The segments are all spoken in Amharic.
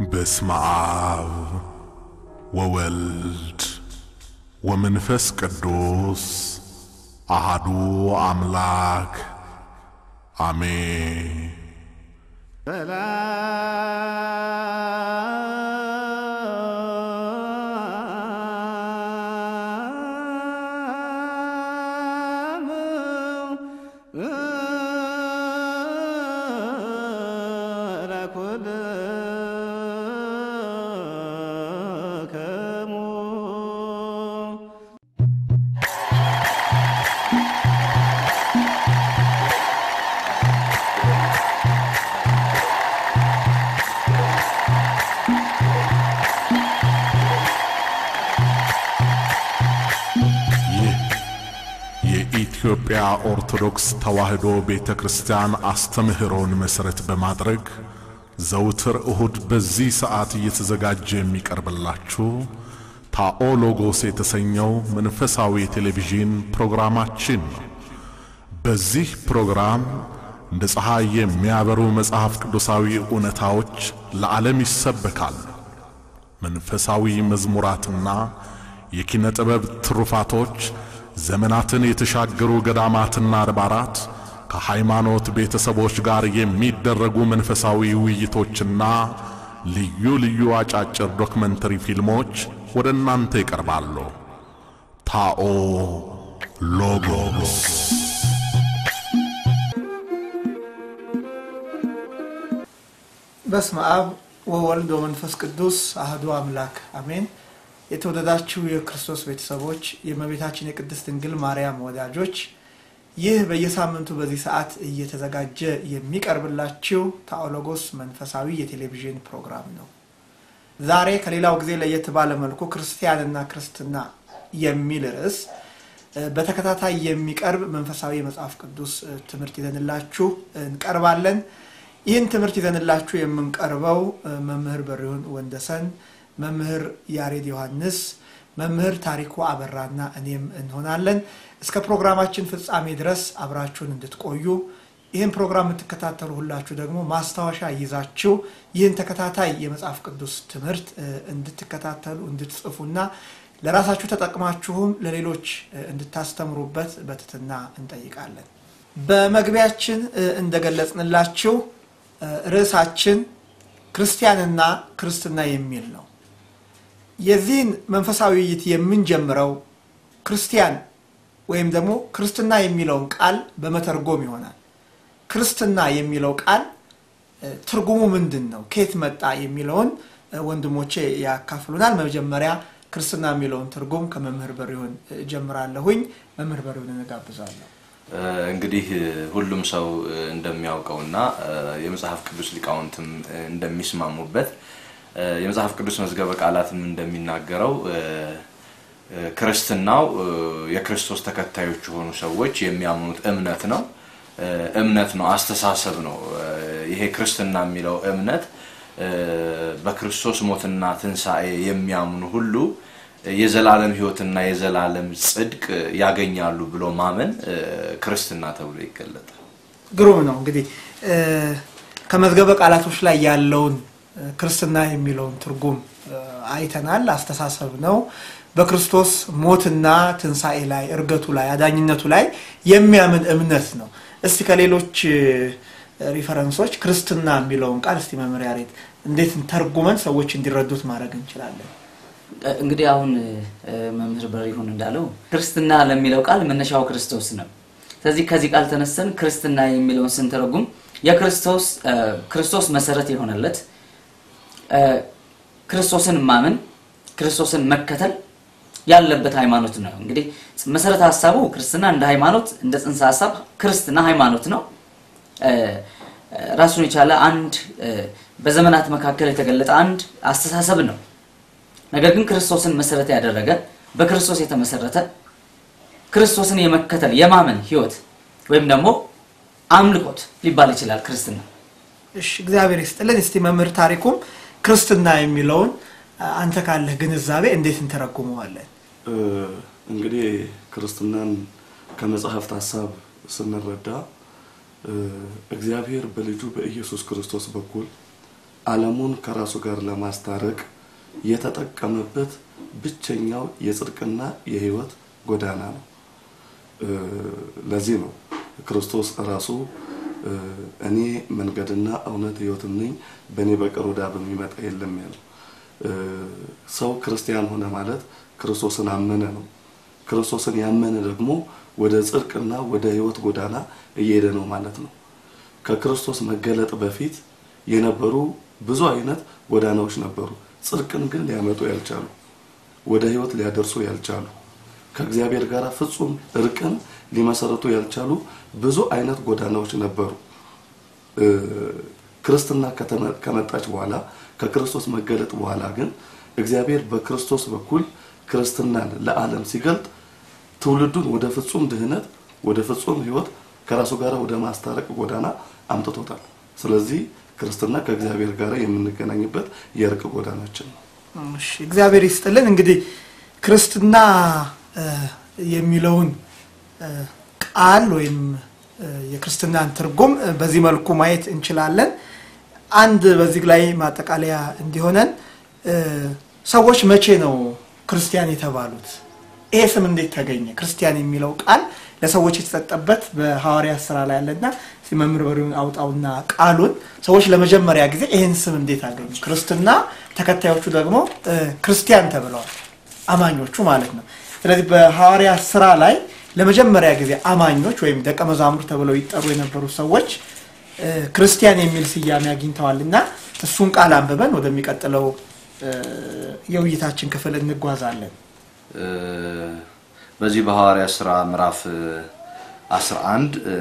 በስመ አብ ወወልድ ወመንፈስ ቅዱስ አሃዱ አምላክ አሜን። የኢትዮጵያ ኦርቶዶክስ ተዋሕዶ ቤተ ክርስቲያን አስተምህሮን መሠረት በማድረግ ዘውትር እሁድ በዚህ ሰዓት እየተዘጋጀ የሚቀርብላችሁ ታኦሎጎስ የተሰኘው መንፈሳዊ የቴሌቪዥን ፕሮግራማችን ነው። በዚህ ፕሮግራም እንደ ፀሐይ የሚያበሩ መጽሐፍ ቅዱሳዊ እውነታዎች ለዓለም ይሰበካሉ። መንፈሳዊ መዝሙራትና የኪነ ጥበብ ትሩፋቶች ዘመናትን የተሻገሩ ገዳማትና አድባራት ከሃይማኖት ቤተሰቦች ጋር የሚደረጉ መንፈሳዊ ውይይቶችና ልዩ ልዩ አጫጭር documentary ፊልሞች ወደ እናንተ ይቀርባሉ። ታኦ ሎጎስ በስመ አብ ወወልድ ወመንፈስ ቅዱስ አህዱ አምላክ አሜን። የተወደዳችሁ የክርስቶስ ቤተሰቦች፣ የእመቤታችን የቅድስት ድንግል ማርያም ወዳጆች፣ ይህ በየሳምንቱ በዚህ ሰዓት እየተዘጋጀ የሚቀርብላችሁ ታኦሎጎስ መንፈሳዊ የቴሌቪዥን ፕሮግራም ነው። ዛሬ ከሌላው ጊዜ ለየት ባለ መልኩ ክርስቲያንና ክርስትና የሚል ርዕስ በተከታታይ የሚቀርብ መንፈሳዊ የመጽሐፍ ቅዱስ ትምህርት ይዘንላችሁ እንቀርባለን። ይህን ትምህርት ይዘንላችሁ የምንቀርበው መምህር በሪሁን ወንደሰን፣ መምህር ያሬድ ዮሐንስ፣ መምህር ታሪኩ አበራና እኔም እንሆናለን። እስከ ፕሮግራማችን ፍጻሜ ድረስ አብራችሁን እንድትቆዩ ይህን ፕሮግራም የምትከታተሉ ሁላችሁ ደግሞ ማስታወሻ ይዛችሁ ይህን ተከታታይ የመጽሐፍ ቅዱስ ትምህርት እንድትከታተሉ እንድትጽፉና ለራሳችሁ ተጠቅማችሁም ለሌሎች እንድታስተምሩበት በትትና እንጠይቃለን። በመግቢያችን እንደገለጽንላችሁ ርዕሳችን ክርስቲያንና ክርስትና የሚል ነው። የዚህን መንፈሳዊ ውይይት የምንጀምረው ክርስቲያን ወይም ደግሞ ክርስትና የሚለውን ቃል በመተርጎም ይሆናል። ክርስትና የሚለው ቃል ትርጉሙ ምንድን ነው? ከየት መጣ? የሚለውን ወንድሞቼ ያካፍሉናል። መጀመሪያ ክርስትና የሚለውን ትርጉም ከመምህር በሪሁን ጀምራለሁኝ። መምህር በሪሁን እንጋብዛለሁ። እንግዲህ ሁሉም ሰው እንደሚያውቀውና የመጽሐፍ ቅዱስ ሊቃውንትም እንደሚስማሙበት የመጽሐፍ ቅዱስ መዝገበ ቃላትም እንደሚናገረው ክርስትናው የክርስቶስ ተከታዮች የሆኑ ሰዎች የሚያምኑት እምነት ነው። እምነት ነው፣ አስተሳሰብ ነው። ይሄ ክርስትና የሚለው እምነት በክርስቶስ ሞትና ትንሣኤ የሚያምኑ ሁሉ የዘላለም ሕይወትና የዘላለም ጽድቅ ያገኛሉ ብሎ ማመን ክርስትና ተብሎ ይገለጣል። ግሩም ነው። እንግዲህ ከመዝገበ ቃላቶች ላይ ያለውን ክርስትና የሚለውን ትርጉም አይተናል። አስተሳሰብ ነው። በክርስቶስ ሞትና ትንሣኤ ላይ፣ እርገቱ ላይ፣ አዳኝነቱ ላይ የሚያምን እምነት ነው። እስቲ ከሌሎች ሪፈረንሶች ክርስትና የሚለውን ቃል እስቲ መምህር ያሬድ እንዴት ተርጉመን ሰዎች እንዲረዱት ማድረግ እንችላለን? እንግዲህ አሁን መምህር በሪሁን እንዳለው ክርስትና ለሚለው ቃል መነሻው ክርስቶስ ነው። ስለዚህ ከዚህ ቃል ተነስተን ክርስትና የሚለውን ስንተረጉም የክርስቶስ ክርስቶስ መሰረት የሆነለት ክርስቶስን ማመን ክርስቶስን መከተል ያለበት ሃይማኖት ነው። እንግዲህ መሰረተ ሀሳቡ ክርስትና እንደ ሃይማኖት እንደ ጽንሰ ሀሳብ ክርስትና ሃይማኖት ነው። ራሱን የቻለ አንድ በዘመናት መካከል የተገለጠ አንድ አስተሳሰብ ነው። ነገር ግን ክርስቶስን መሰረት ያደረገ በክርስቶስ የተመሰረተ ክርስቶስን የመከተል የማመን ህይወት ወይም ደግሞ አምልኮት ሊባል ይችላል ክርስትና። እሺ፣ እግዚአብሔር ይስጥልን። እስቲ መምህር ታሪኩም ክርስትና የሚለውን አንተ ካለህ ግንዛቤ እንዴት እንተረጉመዋለን? እንግዲህ ክርስትናን ከመጽሐፍት ሀሳብ ስንረዳ እግዚአብሔር በልጁ በኢየሱስ ክርስቶስ በኩል ዓለሙን ከራሱ ጋር ለማስታረቅ የተጠቀመበት ብቸኛው የጽድቅና የሕይወት ጎዳና ነው። ለዚህ ነው ክርስቶስ ራሱ እኔ መንገድና እውነት ሕይወትም ነኝ፣ በእኔ በቀር ወደ አብ የሚመጣ የለም ያለው። ሰው ክርስቲያን ሆነ ማለት ክርስቶስን አመነ ነው። ክርስቶስን ያመነ ደግሞ ወደ ጽድቅና ወደ ሕይወት ጎዳና እየሄደ ነው ማለት ነው። ከክርስቶስ መገለጥ በፊት የነበሩ ብዙ አይነት ጎዳናዎች ነበሩ። ጽድቅን ግን ሊያመጡ ያልቻሉ፣ ወደ ሕይወት ሊያደርሱ ያልቻሉ፣ ከእግዚአብሔር ጋር ፍጹም እርቅን ሊመሰረቱ ያልቻሉ ብዙ አይነት ጎዳናዎች ነበሩ። ክርስትና ከመጣች በኋላ ከክርስቶስ መገለጥ በኋላ ግን እግዚአብሔር በክርስቶስ በኩል ክርስትናን ለዓለም ሲገልጥ ትውልዱን ወደ ፍጹም ድህነት፣ ወደ ፍጹም ሕይወት ከራሱ ጋር ወደ ማስታረቅ ጎዳና አምጥቶታል። ስለዚህ ክርስትና ከእግዚአብሔር ጋር የምንገናኝበት የእርቅ ጎዳናችን ነው። እግዚአብሔር ይስጥልን። እንግዲህ ክርስትና የሚለውን ቃል ወይም የክርስትናን ትርጉም በዚህ መልኩ ማየት እንችላለን። አንድ በዚህ ላይ ማጠቃለያ እንዲሆነን ሰዎች መቼ ነው ክርስቲያን የተባሉት? ይሄ ስም እንዴት ተገኘ? ክርስቲያን የሚለው ቃል ለሰዎች የተሰጠበት በሐዋርያት ስራ ላይ ያለና መምህር በሪውን አውጣውና ቃሉን ሰዎች ለመጀመሪያ ጊዜ ይህን ስም እንዴት አገኙ? ክርስትና ተከታዮቹ ደግሞ ክርስቲያን ተብለዋል፣ አማኞቹ ማለት ነው። ስለዚህ በሐዋርያት ስራ ላይ ለመጀመሪያ ጊዜ አማኞች ወይም ደቀ መዛሙርት ተብለው ይጠሩ የነበሩ ሰዎች ክርስቲያን የሚል ስያሜ አግኝተዋልና እሱን ቃል አንብበን ወደሚቀጥለው የውይይታችን ክፍል እንጓዛለን። በዚህ በሐዋርያት ሥራ ምዕራፍ እ፣ 11 እ፣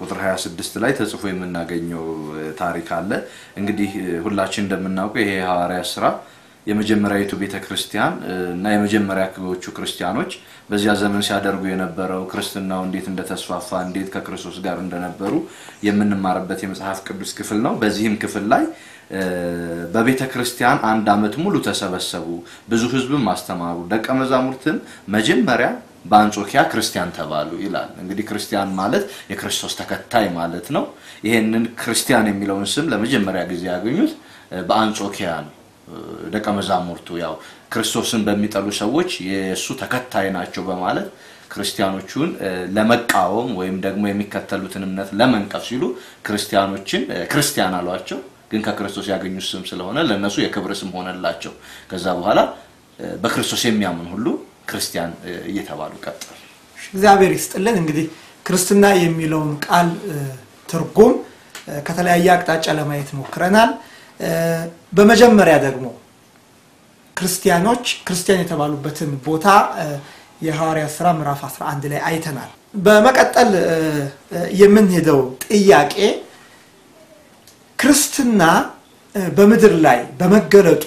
ቁጥር 26 ላይ ተጽፎ የምናገኘው ታሪክ አለ። እንግዲህ ሁላችን እንደምናውቀው ይሄ የሐዋርያት ሥራ የመጀመሪያዊቱ ቤተ ክርስቲያን እና የመጀመሪያ ክቦቹ ክርስቲያኖች በዚያ ዘመን ሲያደርጉ የነበረው ክርስትናው እንዴት እንደተስፋፋ እንዴት ከክርስቶስ ጋር እንደነበሩ የምንማርበት የመጽሐፍ ቅዱስ ክፍል ነው። በዚህም ክፍል ላይ በቤተ ክርስቲያን አንድ ዓመት ሙሉ ተሰበሰቡ፣ ብዙ ሕዝብም አስተማሩ፣ ደቀ መዛሙርትም መጀመሪያ በአንጾኪያ ክርስቲያን ተባሉ ይላል። እንግዲህ ክርስቲያን ማለት የክርስቶስ ተከታይ ማለት ነው። ይሄንን ክርስቲያን የሚለውን ስም ለመጀመሪያ ጊዜ ያገኙት በአንጾኪያ ነው። ደቀ መዛሙርቱ ያው ክርስቶስን በሚጠሉ ሰዎች የእሱ ተከታይ ናቸው በማለት ክርስቲያኖቹን ለመቃወም ወይም ደግሞ የሚከተሉትን እምነት ለመንቀፍ ሲሉ ክርስቲያኖችን ክርስቲያን አሏቸው። ግን ከክርስቶስ ያገኙት ስም ስለሆነ ለእነሱ የክብር ስም ሆነላቸው። ከዛ በኋላ በክርስቶስ የሚያምን ሁሉ ክርስቲያን እየተባሉ ቀጠሉ። እግዚአብሔር ይስጥልን። እንግዲህ ክርስትና የሚለውን ቃል ትርጉም ከተለያየ አቅጣጫ ለማየት ሞክረናል። በመጀመሪያ ደግሞ ክርስቲያኖች ክርስቲያን የተባሉበትን ቦታ እ፣ የሐዋርያት ሥራ ምዕራፍ 11 ላይ አይተናል። በመቀጠል የምንሄደው ጥያቄ ክርስትና በምድር ላይ በመገለጡ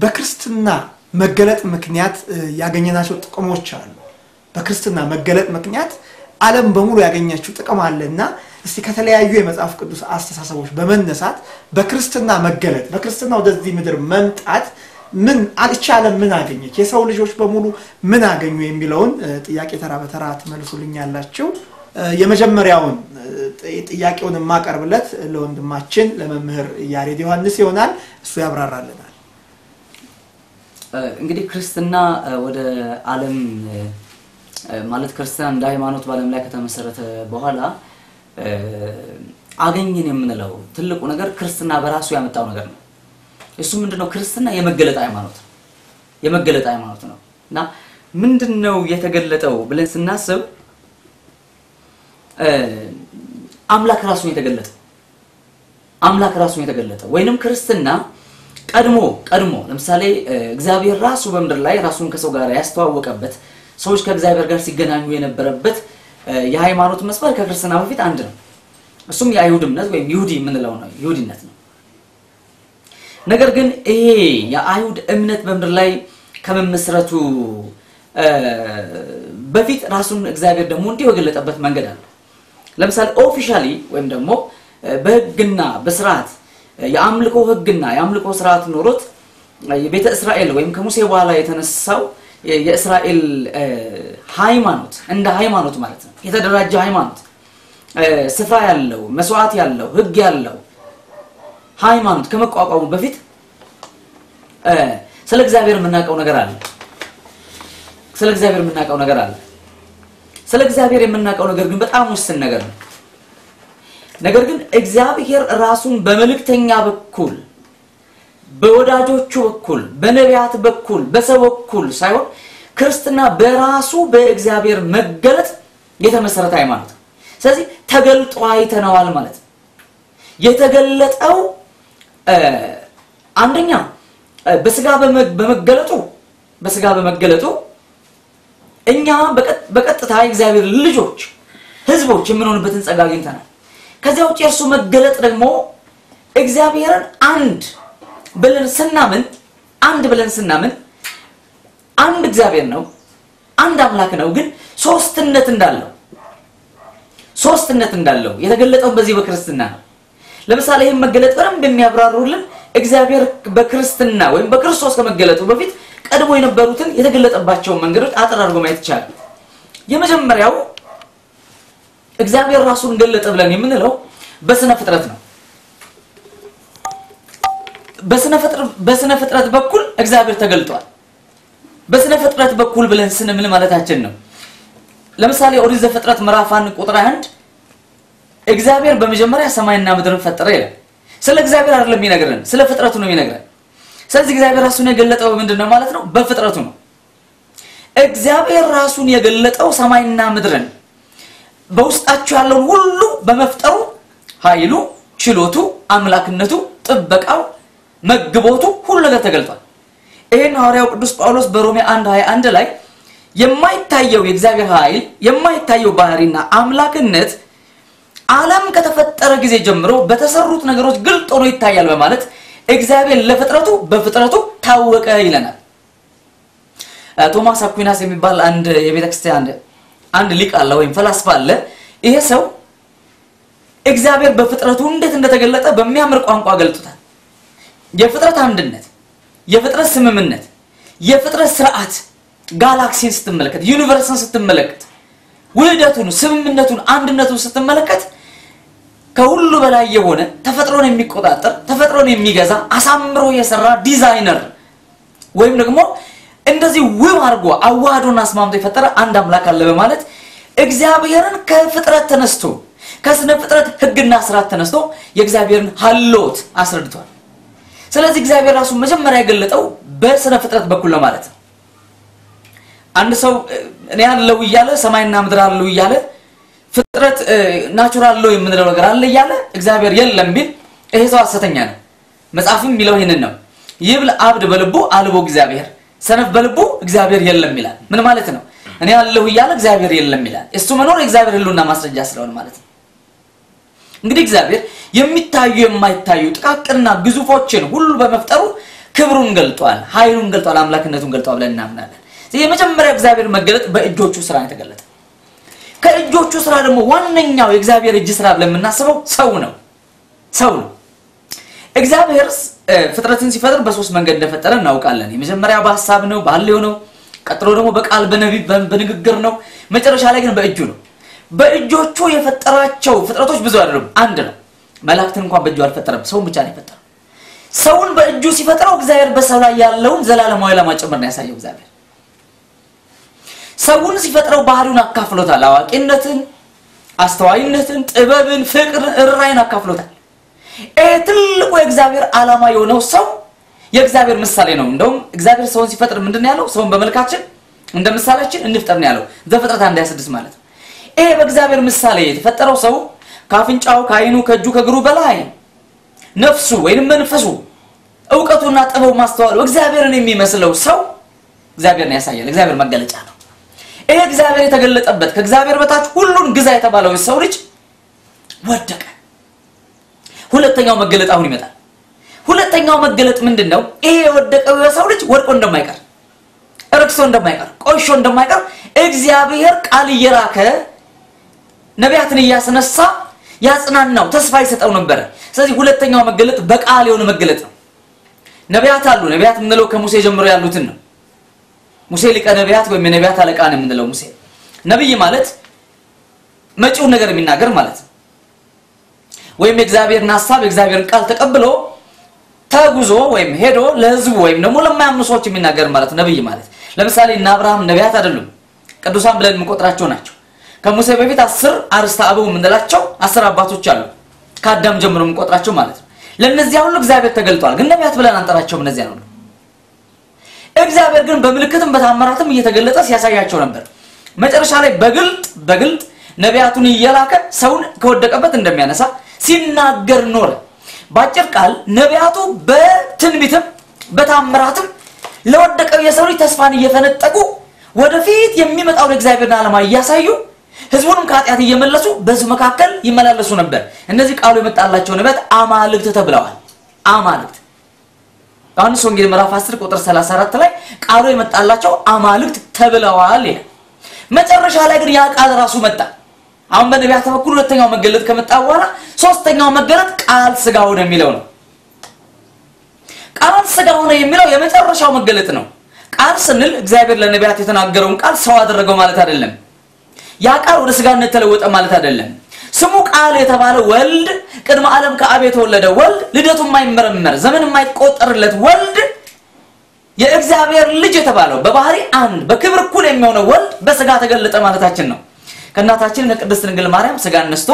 በክርስትና መገለጥ ምክንያት ያገኘናቸው ጥቅሞች አሉ። በክርስትና መገለጥ ምክንያት ዓለም በሙሉ ያገኘችው ጥቅም አለና እስቲ ከተለያዩ የመጽሐፍ ቅዱስ አስተሳሰቦች በመነሳት በክርስትና መገለጥ በክርስትና ወደዚህ ምድር መምጣት ምን አልቻ ዓለም ምን አገኘች፣ የሰው ልጆች በሙሉ ምን አገኙ የሚለውን ጥያቄ ተራ በተራ ትመልሱልኛላችሁ። የመጀመሪያውን ጥያቄውን የማቀርብለት ለወንድማችን ለመምህር ያሬድ ዮሐንስ ይሆናል። እሱ ያብራራልናል። እንግዲህ ክርስትና ወደ ዓለም ማለት ክርስትና እንደ ሃይማኖት በዓለም ላይ ከተመሰረተ በኋላ አገኘን የምንለው ትልቁ ነገር ክርስትና በራሱ ያመጣው ነገር ነው። እሱ ምንድነው? ክርስትና የመገለጥ ሃይማኖት ነው። የመገለጥ ሃይማኖት ነው እና ምንድን ነው የተገለጠው ብለን ስናስብ አምላክ ራሱን የተገለጠው አምላክ ራሱን የተገለጠ ወይንም ክርስትና ቀድሞ ቀድሞ ለምሳሌ እግዚአብሔር ራሱ በምድር ላይ ራሱን ከሰው ጋር ያስተዋወቀበት ሰዎች ከእግዚአብሔር ጋር ሲገናኙ የነበረበት የሃይማኖት መስመር ከክርስትና በፊት አንድ ነው። እሱም የአይሁድ እምነት ወይም ይሁዲ የምንለው ነው፣ ይሁዲነት ነው። ነገር ግን ይሄ የአይሁድ እምነት በምድር ላይ ከመመስረቱ በፊት ራሱን እግዚአብሔር ደግሞ እንዲሁ የገለጠበት መንገድ አለ። ለምሳሌ officially ወይም ደግሞ በህግና በስርዓት የአምልኮ ህግና የአምልኮ ስርዓት ኖሮት እ፣ የቤተ እስራኤል ወይም ከሙሴ በኋላ የተነሳው የእስራኤል ሃይማኖት እንደ ሃይማኖት ማለት ነው የተደራጀ ሃይማኖት ስፍራ ያለው መስዋዕት ያለው ህግ ያለው ሃይማኖት ከመቋቋሙ በፊት ስለ እግዚአብሔር የምናውቀው ነገር አለ። ስለ እግዚአብሔር የምናውቀው ነገር አለ። ስለ እግዚአብሔር የምናውቀው ነገር ግን በጣም ውስን ነገር ነው። ነገር ግን እግዚአብሔር ራሱን በመልእክተኛ በኩል በወዳጆቹ በኩል በነቢያት በኩል በሰው በኩል ሳይሆን ክርስትና በራሱ በእግዚአብሔር መገለጥ የተመሰረተ ሃይማኖት ነው። ስለዚህ ተገልጦ አይተነዋል ማለት ነው። የተገለጠው አንደኛ በስጋ በመ- በመገለጡ በስጋ በመገለጡ እኛ በቀጥ- በቀጥታ የእግዚአብሔር ልጆች ህዝቦች የምንሆንበትን ጸጋ አግኝተናል። ከዚያ ውጭ የእርሱ መገለጥ ደግሞ እግዚአብሔርን አንድ ብለን ስናምን አንድ ብለን ስናምን አንድ እግዚአብሔር ነው፣ አንድ አምላክ ነው። ግን ሶስትነት እንዳለው ሶስትነት እንዳለው የተገለጠው በዚህ በክርስትና ነው። ለምሳሌ ይህን መገለጥ በደንብ የሚያብራሩልን እግዚአብሔር በክርስትና ወይም በክርስቶስ ከመገለጡ በፊት ቀድሞ የነበሩትን የተገለጠባቸውን መንገዶች አጠር አድርጎ ማየት ይቻላል። የመጀመሪያው እግዚአብሔር ራሱን ገለጠ ብለን የምንለው በስነ ፍጥረት ነው። በስነ ፍጥረ- በስነ ፍጥረት በኩል እግዚአብሔር ተገልጧል። በስነ ፍጥረት በኩል ብለን ስንምል ማለታችን ነው። ለምሳሌ ኦሪት ዘፍጥረት ምዕራፍ አንድ ቁጥር 21 እግዚአብሔር በመጀመሪያ ሰማይና ምድርን ፈጠረ ይላል። ስለ እግዚአብሔር አይደለም የሚነግረን፣ ስለ ፍጥረቱ ነው የሚነግረን። ስለዚህ እግዚአብሔር ራሱን የገለጠው ምንድን ነው ማለት ነው? በፍጥረቱ ነው። እግዚአብሔር ራሱን የገለጠው ሰማይና ምድርን በውስጣቸው ያለውን ሁሉ በመፍጠሩ ኃይሉ፣ ችሎቱ፣ አምላክነቱ፣ ጥበቃው፣ መግቦቱ ሁሉ ነገር ተገልጧል። ይህን ሐዋርያው ቅዱስ ጳውሎስ በሮሜ 1 21 ላይ የማይታየው የእግዚአብሔር ኃይል የማይታየው ባህሪና አምላክነት ዓለም ከተፈጠረ ጊዜ ጀምሮ በተሰሩት ነገሮች ግልጥ ሆኖ ይታያል በማለት እግዚአብሔር ለፍጥረቱ በፍጥረቱ ታወቀ ይለናል። ቶማስ አኩናስ የሚባል አንድ የቤተ አንድ ሊቅ አለ ወይም ፈላስፋ አለ። ይሄ ሰው እግዚአብሔር በፍጥረቱ እንዴት እንደተገለጠ በሚያምር ቋንቋ ገልጦታል። የፍጥረት አንድነት፣ የፍጥረት ስምምነት፣ የፍጥረት ስርዓት ጋላክሲን ስትመለከት፣ universe ን ስትመለከት፣ ውህደቱን፣ ስምምነቱን፣ አንድነቱን ስትመለከት ከሁሉ በላይ የሆነ ተፈጥሮን የሚቆጣጠር ተፈጥሮን የሚገዛ አሳምሮ የሰራ ዲዛይነር ወይም ደግሞ እንደዚህ ውብ አድርጎ አዋህዶና አስማምቶ የፈጠረ አንድ አምላክ አለ በማለት እግዚአብሔርን ከፍጥረት ተነስቶ ከስነ ፍጥረት ሕግና ስርዓት ተነስቶ የእግዚአብሔርን ሀልዎት አስረድቷል። ስለዚህ እግዚአብሔር ራሱን መጀመሪያ የገለጠው በስነ ፍጥረት በኩል ነው ማለት ነው። አንድ ሰው እኔ አለው እያለ ሰማይና ምድር አለው እያለ ፍጥረት natural law የምንለው ነገር አለ እያለ እግዚአብሔር የለም ቢል ይሄ ሰው ሐሰተኛ ነው። መጽሐፍም የሚለው ይህንን ነው። ይብል አብድ በልቡ አልቦ እግዚአብሔር፣ ሰነፍ በልቡ እግዚአብሔር የለም ይላል። ምን ማለት ነው? እኔ አለሁ እያለ እግዚአብሔር የለም ይላል። እሱ መኖር የእግዚአብሔር ህልውና ማስረጃ ስለሆነ ማለት ነው። እንግዲህ እግዚአብሔር የሚታዩ የማይታዩ ጥቃቅንና ግዙፎችን ሁሉ በመፍጠሩ ክብሩን ገልጧል፣ ኃይሉን ገልጧል፣ አምላክነቱን ገልጧል ብለን እናምናለን። ስለዚህ የመጀመሪያው እግዚአብሔር መገለጥ በእጆቹ ስራ የተገለጠ። ከእጆቹ ስራ ደግሞ ዋነኛው የእግዚአብሔር እጅ ስራ ብለን የምናስበው ሰው ነው። ሰው ነው። እግዚአብሔር ፍጥረትን ሲፈጥር በሶስት መንገድ እንደፈጠረ እናውቃለን። የመጀመሪያ በሀሳብ ነው፣ ባለው ነው። ቀጥሎ ደግሞ በቃል በነቢብ በንግግር ነው። መጨረሻ ላይ ግን በእጁ ነው። በእጆቹ የፈጠራቸው ፍጥረቶች ብዙ አይደሉም፣ አንድ ነው። መላእክትን እንኳን በእጁ አልፈጠረም፣ ሰውን ብቻ ነው የፈጠረው። ሰውን በእጁ ሲፈጥረው እግዚአብሔር በሰው ላይ ያለውን ዘላለማዊ ጭምር ነው ያሳየው እግዚአብሔር ሰውን ሲፈጥረው ባህሪውን አካፍሎታል። አዋቂነትን፣ አስተዋይነትን፣ ጥበብን፣ ፍቅርን፣ እራይን አካፍሎታል። ይሄ ትልቁ የእግዚአብሔር ዓላማ የሆነው ሰው የእግዚአብሔር ምሳሌ ነው። እንደውም እግዚአብሔር ሰውን ሲፈጥር ምንድን ያለው? ሰውን በመልካችን እንደ ምሳሌያችን እንፍጠር ነው ያለው። ዘፍጥረት አንድ ሃያ ስድስት ማለት ነው። ይሄ በእግዚአብሔር ምሳሌ የተፈጠረው ሰው ከአፍንጫው፣ ከዓይኑ፣ ከእጁ፣ ከእግሩ በላይ ነፍሱ ወይንም መንፈሱ እውቀቱና ጥበቡ ማስተዋሉ እግዚአብሔርን የሚመስለው ሰው እግዚአብሔርን ያሳያል። እግዚአብሔር መገለጫ ነው። ይሄ እግዚአብሔር የተገለጠበት ከእግዚአብሔር በታች ሁሉን ግዛ የተባለው የሰው ልጅ ወደቀ። ሁለተኛው መገለጥ አሁን ይመጣል። ሁለተኛው መገለጥ ምንድን ነው? ይሄ የወደቀው የሰው ልጅ ወድቆ እንደማይቀር ረክሶ እንደማይቀር ቆሾ እንደማይቀር እግዚአብሔር ቃል እየላከ ነቢያትን እያስነሳ ያጽናናው ተስፋ ይሰጠው ነበረ። ስለዚህ ሁለተኛው መገለጥ በቃል የሆነ መገለጥ ነው። ነቢያት አሉ። ነቢያት የምንለው ከሙሴ ጀምሮ ያሉትን ነው። ሙሴ ሊቀ ነቢያት ወይም የነቢያት አለቃ ነው የምንለው። ሙሴ ነቢይ ማለት መጪውን ነገር የሚናገር ማለት ነው። ወይም የእግዚአብሔርን ሀሳብ የእግዚአብሔርን ቃል ተቀብሎ ተጉዞ ወይም ሄዶ ለህዝቡ ወይም ደግሞ ለማያምኑ ሰዎች የሚናገር ማለት ነብይ ማለት ለምሳሌ እነ አብርሃም ነቢያት አይደሉም ቅዱሳን ብለን የምንቆጥራቸው ናቸው ከሙሴ በፊት አስር አርስተ አበው የምንላቸው አስር አባቶች አሉ። ከአዳም ጀምሮ የምንቆጥራቸው ማለት ነው። ለእነዚያ ሁሉ እግዚአብሔር ተገልጧል። ግን ነቢያት ብለን አንጠራቸውም እነዚያ ሁሉ። እግዚአብሔር ግን በምልክትም በታምራትም እየተገለጠ ሲያሳያቸው ነበር። መጨረሻ ላይ በግልጥ በግልጥ ነቢያቱን እየላከ ሰውን ከወደቀበት እንደሚያነሳ ሲናገር ኖረ። በአጭር ቃል ነቢያቱ በትንቢትም በታምራትም ለወደቀው የሰው ልጅ ተስፋን እየፈነጠቁ ወደፊት የሚመጣውን እግዚአብሔርን ዓላማ እያሳዩ ህዝቡንም ከኃጢአት እየመለሱ በህዝብ መካከል ይመላለሱ ነበር። እነዚህ ቃሉ የመጣላቸው ነቢያት አማልክት ተብለዋል። አማልክት። ዮሐንስ ወንጌል ምዕራፍ 10 ቁጥር 34 ላይ ቃሉ የመጣላቸው አማልክት ተብለዋል ይላል። መጨረሻ ላይ ግን ያ ቃል ራሱ መጣ። አሁን በነቢያት በኩል ሁለተኛው መገለጥ ከመጣ በኋላ ሶስተኛው መገለጥ ቃል ስጋ ሆነ የሚለው ነው። ቃል ስጋ ሆነ የሚለው የመጨረሻው መገለጥ ነው። ቃል ስንል እግዚአብሔር ለነቢያት የተናገረውን ቃል ሰው አደረገው ማለት አይደለም ያ ቃል ወደ ስጋነት ተለወጠ ማለት አይደለም። ስሙ ቃል የተባለ ወልድ ቅድመ ዓለም ከአብ የተወለደ ወልድ ልደቱ የማይመረመር ዘመን የማይቆጠርለት ወልድ የእግዚአብሔር ልጅ የተባለው በባህሪ አንድ በክብር እኩል የሚሆነው ወልድ በስጋ ተገለጠ ማለታችን ነው። ከእናታችን ከቅድስት ድንግል ማርያም ስጋ ነስቶ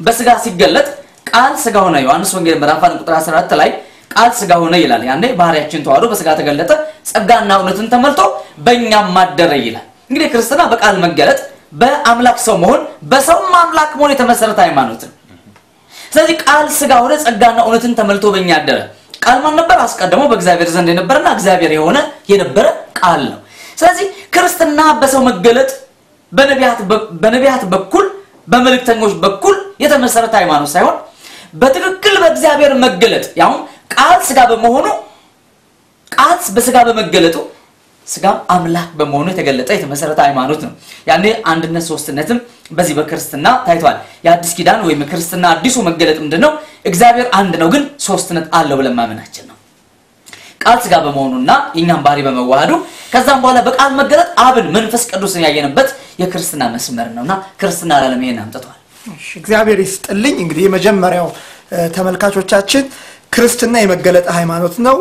በስጋ ሲገለጥ ቃል ስጋ ሆነ። ዮሐንስ ወንጌል ምዕራፍ አንድ ቁጥር 14 ላይ ቃል ስጋ ሆነ ይላል። ያኔ ባህሪያችን ተዋህዶ በስጋ ተገለጠ ጸጋና እውነትን ተመልቶ በእኛም ማደረ ይላል። እንግዲህ ክርስትና በቃል መገለጥ በአምላክ ሰው መሆን በሰውም አምላክ መሆን የተመሰረተ ሃይማኖት ነው። ስለዚህ ቃል ስጋ ሆነ ጸጋና እውነትን ተመልቶ በእኛ አደረ። ቃል ማን ነበር? አስቀድሞ በእግዚአብሔር ዘንድ የነበረና እግዚአብሔር የሆነ የነበረ ቃል ነው። ስለዚህ ክርስትና በሰው መገለጥ በነቢያት በኩል በመልእክተኞች በኩል የተመሰረተ ሃይማኖት ሳይሆን በትክክል በእግዚአብሔር መገለጥ። ያሁን ቃል ስጋ በመሆኑ ቃል በስጋ በመገለጡ ስጋ አምላክ በመሆኑ የተገለጠ የተመሰረተ ሃይማኖት ነው። ያኔ አንድነት ሶስትነትም በዚህ በክርስትና ታይቷል። የአዲስ ኪዳን ወይም ክርስትና አዲሱ መገለጥ ምንድን ነው እግዚአብሔር አንድ ነው ግን ሶስትነት አለው ብለን ማመናችን ነው። ቃል ስጋ በመሆኑና የእኛም ባህሪ በመዋሃዱ ከዛም በኋላ በቃል መገለጥ አብን መንፈስ ቅዱስን ያየንበት የክርስትና መስመር ነውና ክርስትና ላለም ይሄን አምጥቷል። እግዚአብሔር ይስጥልኝ። እንግዲህ የመጀመሪያው ተመልካቾቻችን ክርስትና የመገለጥ ሃይማኖት ነው።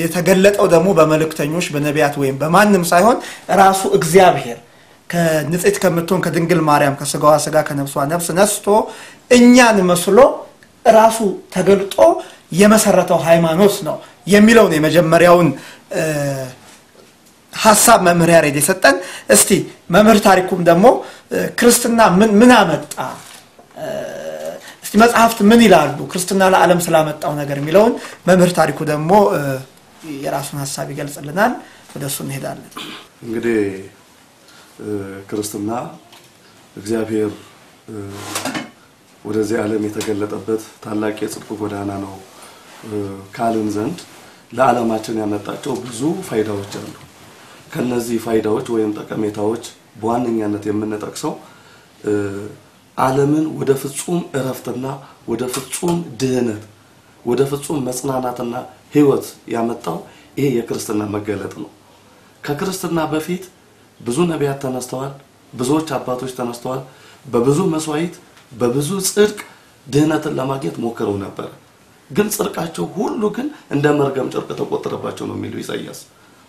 የተገለጠው ደግሞ በመልእክተኞች በነቢያት ወይም በማንም ሳይሆን ራሱ እግዚአብሔር ከንጽሕት ከምትሆን ከድንግል ማርያም ከስጋዋ ስጋ ከነፍሷ ነፍስ ነስቶ እኛን መስሎ ራሱ ተገልጦ የመሰረተው ሃይማኖት ነው የሚለው ነው የመጀመሪያውን ሀሳብ መምህር ያሬድ የሰጠን። እስቲ መምህር ታሪኩም ደግሞ ክርስትና ምን አመጣ እስቲ መጽሐፍት ምን ይላሉ ክርስትና ለዓለም ስላመጣው ነገር የሚለውን መምህር ታሪኩ ደግሞ የራሱን ሀሳብ ይገልጽልናል። ወደ እሱ እንሄዳለን። እንግዲህ ክርስትና እግዚአብሔር ወደዚህ ዓለም የተገለጠበት ታላቅ የጽድቅ ጎዳና ነው ካልን ዘንድ ለዓለማችን ያመጣቸው ብዙ ፋይዳዎች አሉ። ከነዚህ ፋይዳዎች ወይም ጠቀሜታዎች በዋነኛነት የምንጠቅሰው ዓለምን ወደ ፍጹም እረፍትና ወደ ፍጹም ድህነት ወደ ፍጹም መጽናናትና ሕይወት ያመጣው ይሄ የክርስትና መገለጥ ነው። ከክርስትና በፊት ብዙ ነቢያት ተነስተዋል፣ ብዙዎች አባቶች ተነስተዋል። በብዙ መስዋዕት በብዙ ጽድቅ ድህነትን ለማግኘት ሞክረው ነበር። ግን ጽድቃቸው ሁሉ ግን እንደ መርገም ጨርቅ ተቆጠረባቸው ነው የሚለው ኢሳይያስ።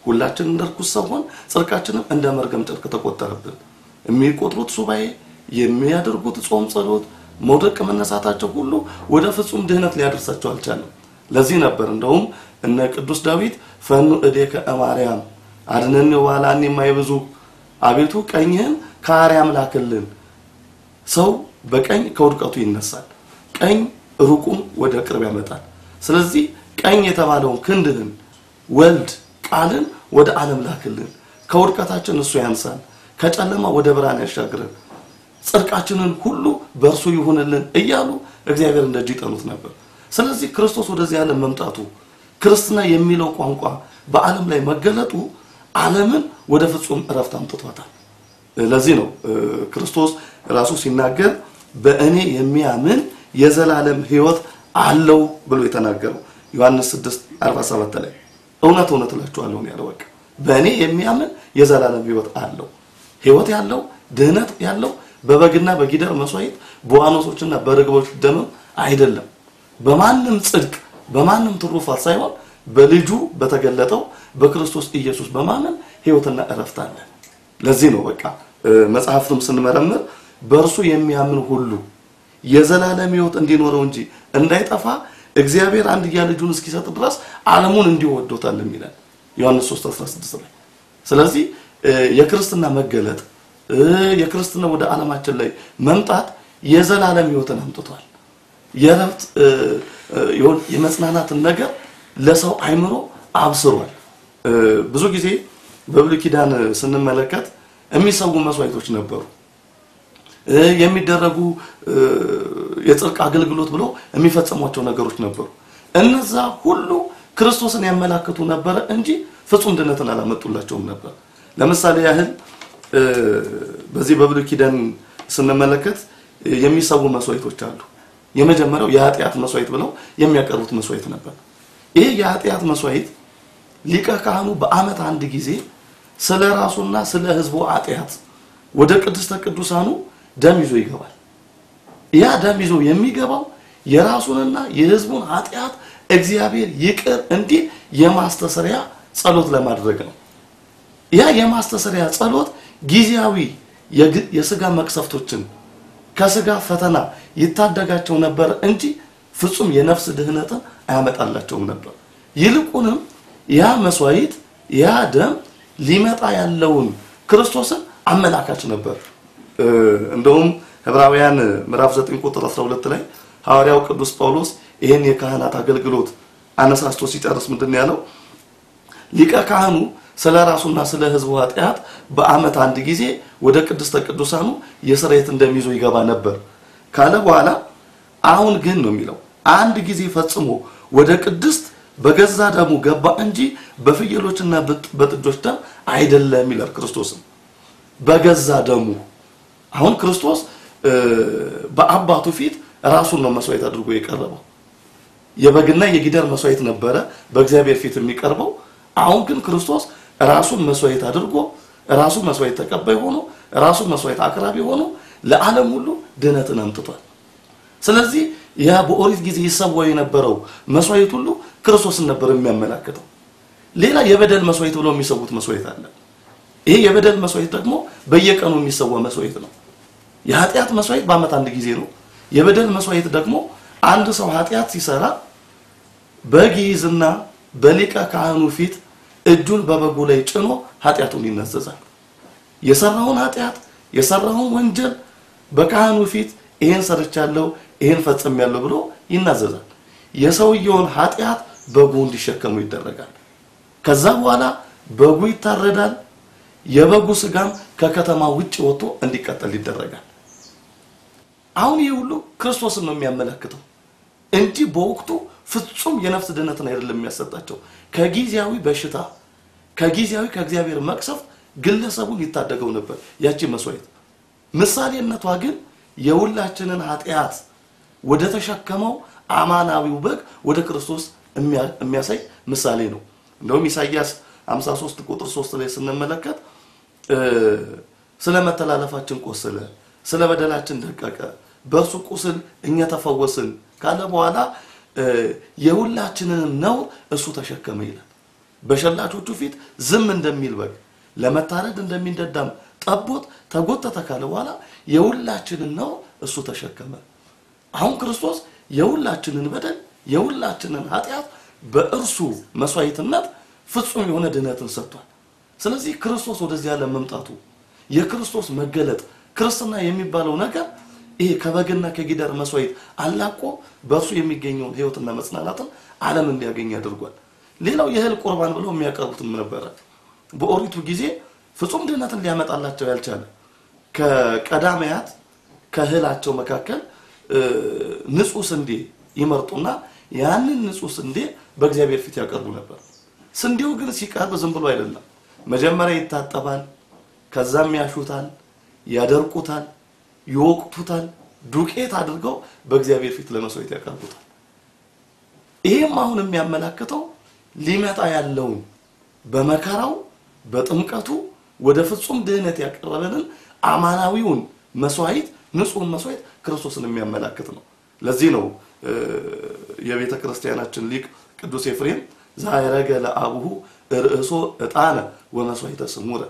ሁላችን እንደ ርኩስ ሰው ጽድቃችንም እንደ መርገም ጨርቅ ተቆጠረብን። የሚቆጥሩት ሱባኤ፣ የሚያደርጉት ጾም፣ ጸሎት፣ መውደቅ መነሳታቸው ሁሉ ወደ ፍጹም ድህነት ሊያደርሳቸው አልቻለም። ለዚህ ነበር እንደውም እነ ቅዱስ ዳዊት ፈኑ እዴከ እማርያም አድነኒ ዋላኒ የማይብዙ አቤቱ ቀኝህን ከአርያም ላክልን። ሰው በቀኝ ከውድቀቱ ይነሳል፣ ቀኝ ሩቁም ወደ ቅርብ ያመጣል። ስለዚህ ቀኝ የተባለውን ክንድህን ወልድ ቃልን ወደ ዓለም ላክልን፣ ከውድቀታችን እሱ ያንሳል፣ ከጨለማ ወደ ብርሃን ያሻግረን፣ ጽድቃችንን ሁሉ በእርሱ ይሁንልን እያሉ እግዚአብሔር እንደእጅ ይጠኑት ነበር። ስለዚህ ክርስቶስ ወደዚህ ዓለም መምጣቱ ክርስትና የሚለው ቋንቋ በዓለም ላይ መገለጡ ዓለምን ወደ ፍጹም እረፍት አምጥቷታል። ለዚህ ነው ክርስቶስ ራሱ ሲናገር በእኔ የሚያምን የዘላለም ሕይወት አለው ብሎ የተናገረው ዮሐንስ 6 47 ላይ እውነት እውነት እላችኋለሁ ያለው። በቃ በእኔ የሚያምን የዘላለም ሕይወት አለው። ሕይወት ያለው ድህነት ያለው በበግና በጊደር መስዋዕት በዋኖሶችና በርግቦች ደምም አይደለም፣ በማንም ጽድቅ በማንም ትሩፋት ሳይሆን በልጁ በተገለጠው በክርስቶስ ኢየሱስ በማመን ሕይወትና እረፍት አለ። ለዚህ ነው በቃ መጽሐፍቱም ስንመረምር በእርሱ የሚያምን ሁሉ የዘላለም ሕይወት እንዲኖረው እንጂ እንዳይጠፋ እግዚአብሔር አንድያ ልጁን እስኪሰጥ ድረስ ዓለሙን እንዲሁ የሚለን ዮሐንስ 3:16 ላይ። ስለዚህ የክርስትና መገለጥ የክርስትና ወደ ዓለማችን ላይ መምጣት የዘላለም ሕይወትን አምጥቷል። የእረፍት የመጽናናትን ነገር ለሰው አይምሮ አብስሯል። ብዙ ጊዜ በብሉይ ኪዳን ስንመለከት የሚሰዉ መስዋዕቶች ነበሩ። የሚደረጉ የጽድቅ አገልግሎት ብሎ የሚፈጸሟቸው ነገሮች ነበሩ። እነዛ ሁሉ ክርስቶስን ያመላክቱ ነበረ እንጂ ፍጹም ድነትን አላመጡላቸውም ነበር። ለምሳሌ ያህል በዚህ በብሉይ ኪዳን ስንመለከት የሚሰዉ መስዋዕቶች አሉ። የመጀመሪያው የኃጢአት መስዋዕት ብለው የሚያቀርቡት መስዋዕት ነበር። ይህ የኃጢአት መስዋዕት ሊቀ ካህኑ በዓመት አንድ ጊዜ ስለ ራሱና ስለ ሕዝቡ ኃጢአት ወደ ቅድስተ ቅዱሳኑ ደም ይዞ ይገባል። ያ ደም ይዞ የሚገባው የራሱንና የሕዝቡን ኃጢአት እግዚአብሔር ይቅር እንዲል የማስተሰሪያ ጸሎት ለማድረግ ነው። ያ የማስተሰሪያ ጸሎት ጊዜያዊ የስጋ መቅሰፍቶችን ከስጋ ፈተና ይታደጋቸው ነበር እንጂ ፍጹም የነፍስ ድህነትን አያመጣላቸውም ነበር። ይልቁንም ያ መስዋዕት ያ ደም ሊመጣ ያለውን ክርስቶስን አመላካች ነበር። እንደውም ዕብራውያን ምዕራፍ 9 ቁጥር 12 ላይ ሐዋርያው ቅዱስ ጳውሎስ ይህን የካህናት አገልግሎት አነሳስቶ ሲጨርስ ምንድን ያለው ሊቀ ካህኑ ስለ ራሱና ስለ ሕዝቡ ኃጢአት በዓመት አንድ ጊዜ ወደ ቅድስተ ቅዱሳኑ የስርየት እንደሚይዞ ይገባ ነበር ካለ በኋላ አሁን ግን ነው የሚለው አንድ ጊዜ ፈጽሞ ወደ ቅድስት በገዛ ደሙ ገባ እንጂ በፍየሎችና በጥጆች ደም አይደለም ይላል። ክርስቶስም በገዛ ደሙ አሁን ክርስቶስ በአባቱ ፊት ራሱን ነው መስዋዕት አድርጎ የቀረበው። የበግና የጊደር መስዋዕት ነበረ በእግዚአብሔር ፊት የሚቀርበው። አሁን ግን ክርስቶስ ራሱን መስዋዕት አድርጎ ራሱ መስዋዕት ተቀባይ ሆኖ ራሱ መስዋዕት አቅራቢ ሆኖ ለዓለም ሁሉ ድህነትን አምጥቷል። ስለዚህ ያ በኦሪት ጊዜ ይሰዋው የነበረው መስዋዕት ሁሉ ክርስቶስን ነበር የሚያመላክተው። ሌላ የበደል መስዋዕት ብለው የሚሰዉት መስዋዕት አለ። ይሄ የበደል መስዋዕት ደግሞ በየቀኑ የሚሰዋ መስዋዕት ነው። የኃጢአት መስዋዕት በዓመት አንድ ጊዜ ነው። የበደል መስዋዕት ደግሞ አንድ ሰው ኃጢአት ሲሰራ በግ በሊቀ ካህኑ ፊት እጁን በበጉ ላይ ጭኖ ኃጢአቱን ይነዘዛል። የሰራውን ኃጢአት የሰራውን ወንጀል በካህኑ ፊት ይሄን ሰርቻለሁ፣ ይሄን ፈጽሜያለሁ ብሎ ይናዘዛል። የሰውየውን ኃጢአት በጉ እንዲሸከሙ ይደረጋል። ከዛ በኋላ በጉ ይታረዳል። የበጉ ስጋም ከከተማ ውጭ ወጥቶ እንዲቀጠል ይደረጋል። አሁን ይህ ሁሉ ክርስቶስን ነው የሚያመለክተው እንጂ በወቅቱ ፍጹም የነፍስ ድህነትን አይደለም የሚያሰጣቸው። ከጊዜያዊ በሽታ ከጊዜያዊ ከእግዚአብሔር መቅሰፍት ግለሰቡን ይታደገው ነበር ያቺ መስዋዕት። ምሳሌነቷ ግን የሁላችንን ኃጢአት ወደ ተሸከመው አማናዊው በግ ወደ ክርስቶስ የሚያሳይ ምሳሌ ነው። እንደውም ኢሳይያስ 53 ቁጥር 3 ላይ ስንመለከት ስለ መተላለፋችን ቆሰለ፣ ስለ በደላችን ደቀቀ፣ በእርሱ ቁስል እኛ ተፈወስን ካለ በኋላ የሁላችንንም ነውር እሱ ተሸከመ ይላል። በሸላቾቹ ፊት ዝም እንደሚል በግ ለመታረድ እንደሚንደዳም ጠቦት ተጎተተ ካለ በኋላ የሁላችንን ነውር እሱ ተሸከመ። አሁን ክርስቶስ የሁላችንን በደል የሁላችንን ኃጢአት በእርሱ መስዋዕትነት ፍጹም የሆነ ድህነትን ሰጥቷል። ስለዚህ ክርስቶስ ወደዚህ ዓለም መምጣቱ የክርስቶስ መገለጥ ክርስትና የሚባለው ነገር ይሄ ከበግና ከጊደር መስዋዕት አላቆ በእርሱ የሚገኘውን ሕይወትና መጽናናትን ዓለም እንዲያገኝ አድርጓል። ሌላው የእህል ቁርባን ብለው የሚያቀርቡትም ነበረ። በኦሪቱ ጊዜ ፍጹም ድህነትን ሊያመጣላቸው ያልቻለ ከቀዳማያት ከእህላቸው መካከል ንጹህ ስንዴ ይመርጡና ያንን ንጹህ ስንዴ በእግዚአብሔር ፊት ያቀርቡ ነበር። ስንዴው ግን ሲቀርብ ዝም ብሎ አይደለም። መጀመሪያ ይታጠባል፣ ከዛም ያሹታል፣ ያደርቁታል፣ ይወቅቱታል፣ ዱቄት አድርገው በእግዚአብሔር ፊት ለመስዋዕት ያቀርቡታል። ይህም አሁን የሚያመላክተው ሊመጣ ያለውን በመከራው በጥምቀቱ ወደ ፍጹም ድህነት ያቀረበንን አማናዊውን መስዋዕት ንጹህን መስዋዕት ክርስቶስን የሚያመላክት ነው። ለዚህ ነው የቤተ ክርስቲያናችን ሊቅ ቅዱስ ኤፍሬም ዛይረገ ለአቡሁ ርእሶ ዕጣነ ወመስዋዕተ ስሙረ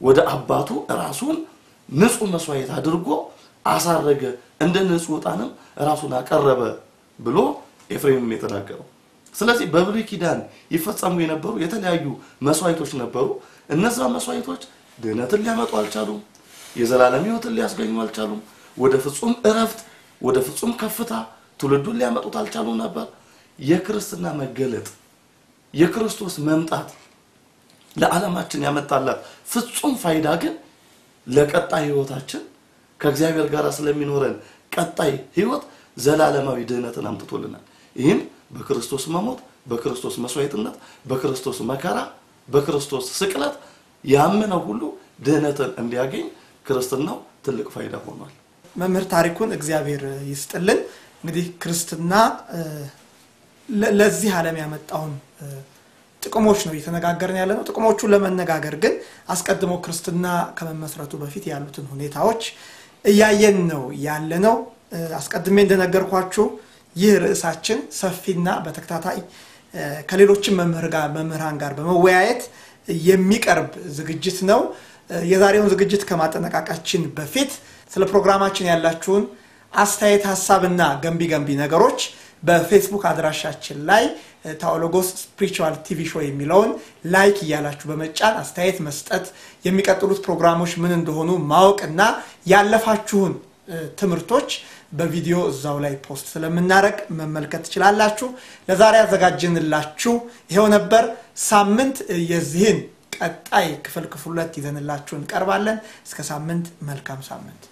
ወደ አባቱ ራሱን ንጹሕ መስዋዕት አድርጎ አሳረገ፣ እንደ ንጹሕ ዕጣንም ራሱን አቀረበ ብሎ ኤፍሬምም የተናገረው። ስለዚህ በብሉይ ኪዳን ይፈጸሙ የነበሩ የተለያዩ መስዋዕቶች ነበሩ። እነዛ መስዋዕቶች ድህነትን ሊያመጡ አልቻሉም። የዘላለም ሕይወትን ሊያስገኙ አልቻሉም። ወደ ፍጹም እረፍት፣ ወደ ፍጹም ከፍታ ትውልዱን ሊያመጡት አልቻሉም ነበር። የክርስትና መገለጥ የክርስቶስ መምጣት ለዓለማችን ያመጣላት ፍጹም ፋይዳ ግን ለቀጣይ ሕይወታችን ከእግዚአብሔር ጋር ስለሚኖረን ቀጣይ ሕይወት ዘላለማዊ ድህነትን አምጥቶልናል። ይህም በክርስቶስ መሞት፣ በክርስቶስ መስዋዕትነት፣ በክርስቶስ መከራ፣ በክርስቶስ ስቅለት ያመነው ሁሉ ድህነትን እንዲያገኝ ክርስትናው ትልቅ ፋይዳ ሆኗል። መምህር ታሪኩን እግዚአብሔር ይስጥልን። እንግዲህ ክርስትና ለዚህ ዓለም ያመጣውን ጥቅሞች ነው እየተነጋገርን ያለ ነው። ጥቅሞቹን ለመነጋገር ግን አስቀድሞ ክርስትና ከመመስረቱ በፊት ያሉትን ሁኔታዎች እያየን ነው ያለ ነው። አስቀድሜ እንደነገርኳችሁ ይህ ርዕሳችን ሰፊና በተከታታይ ከሌሎችም መምህራን ጋር በመወያየት የሚቀርብ ዝግጅት ነው። የዛሬውን ዝግጅት ከማጠናቀቃችን በፊት ስለ ፕሮግራማችን ያላችሁን አስተያየት፣ ሀሳብና ገንቢ ገንቢ ነገሮች በፌስቡክ አድራሻችን ላይ ታኦሎጎስ Spiritual TV Show የሚለውን like እያላችሁ በመጫን አስተያየት መስጠት የሚቀጥሉት ፕሮግራሞች ምን እንደሆኑ ማወቅና ያለፋችሁን ትምህርቶች በቪዲዮ እዛው ላይ ፖስት ስለምናደርግ መመልከት ትችላላችሁ። ለዛሬ ያዘጋጀንላችሁ ይሄው ነበር። ሳምንት የዚህን ቀጣይ ክፍል ክፍል ሁለት ይዘንላችሁ እንቀርባለን። እስከ ሳምንት መልካም ሳምንት።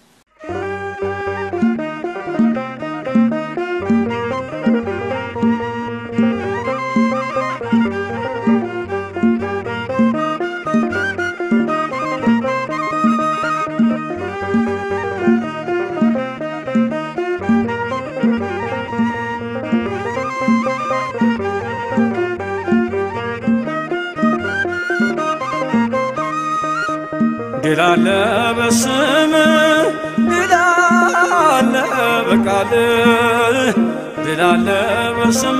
ድል አለ በስም ድል አለ በቃል ድል አለ በስም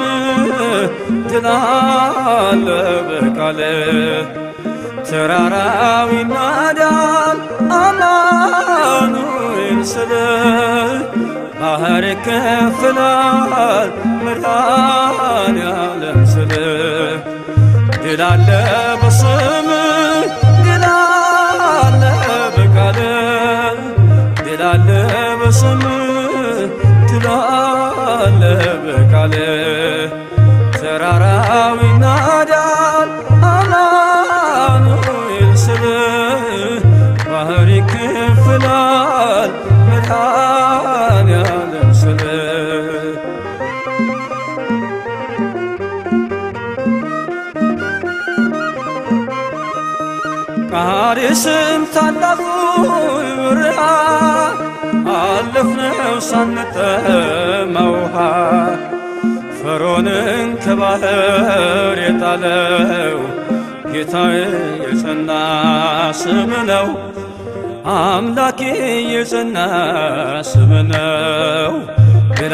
ድል አለ በቃል። ተራራው ይናዳል አማኑኤል ስለ ባህር ይከፍላል መድኃኔዓለም ስለ ድል አለ በስም በስም ድል አለ በቃል ተራራው ይናዳል አማኑኤል ስለ ባህር ይከፍላል መድኃኔዓለም ስለ ቃዴስም ታላቁ በረሃ አለፍነው ሳንጠማ ውሃ ፈርዖንን ከባህር የጣለው ጌታዬ የጸና ስም ነው። አምላኬ የጸና ስም ነው። ድል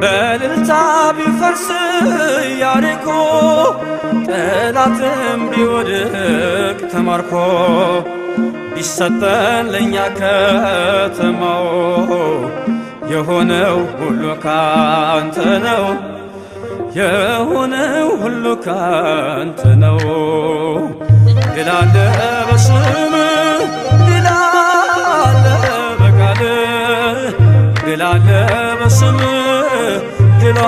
በእልልታ ቢፈርስ ያሪኮ ጠላትም ቢወድቅ ተማርኮ ቢሰጠን ለእኛ ከተማው የሆነው ሁሉ ካንተ ነው። የሆነው ሁሉ ካንተ ነው። አለ በስም አለ በቃል አለ በስም ድል